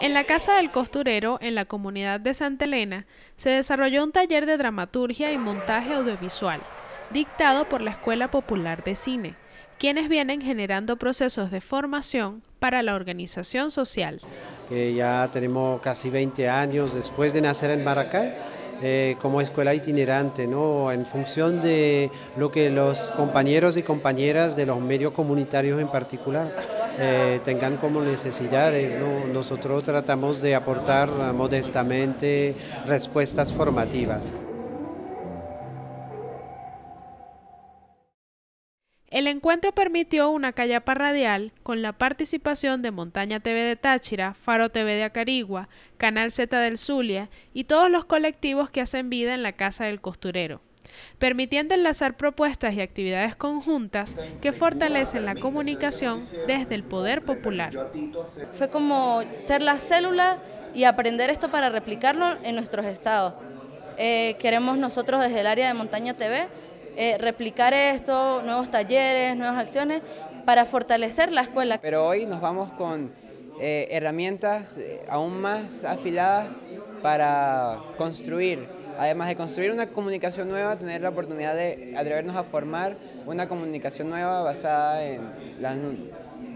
En la Casa del Costurero, en la comunidad de Santa Elena, se desarrolló un taller de dramaturgia y montaje audiovisual, dictado por la Escuela Popular de Cine, quienes vienen generando procesos de formación para la organización social. ya tenemos casi 20 años después de nacer en Maracay, eh, como escuela itinerante, ¿no? en función de lo que los compañeros y compañeras de los medios comunitarios en particular eh, tengan como necesidades. ¿no? Nosotros tratamos de aportar modestamente respuestas formativas. El encuentro permitió una callapa radial con la participación de Montaña TV de Táchira, Faro TV de Acarigua, Canal Z del Zulia y todos los colectivos que hacen vida en la Casa del Costurero, permitiendo enlazar propuestas y actividades conjuntas que fortalecen la comunicación desde el poder popular. Fue como ser la célula y aprender esto para replicarlo en nuestros estados. Eh, queremos nosotros desde el área de Montaña TV eh, replicar esto, nuevos talleres, nuevas acciones, para fortalecer la escuela. Pero hoy nos vamos con eh, herramientas eh, aún más afiladas para construir, además de construir una comunicación nueva, tener la oportunidad de atrevernos a formar una comunicación nueva basada en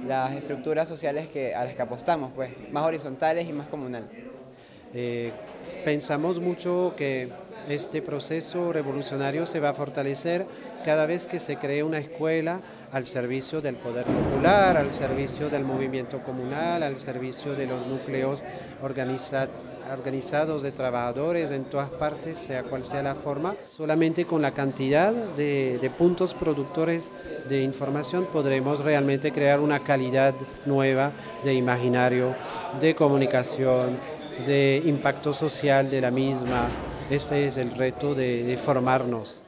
las, estructuras sociales que, a las que apostamos, pues, más horizontales y más comunales. pensamos mucho que este proceso revolucionario se va a fortalecer cada vez que se cree una escuela al servicio del poder popular, al servicio del movimiento comunal, al servicio de los núcleos organizados de trabajadores en todas partes, sea cual sea la forma. Solamente con la cantidad de, puntos productores de información podremos realmente crear una calidad nueva de imaginario, de comunicación, de impacto social de la misma, ese es el reto de, formarnos.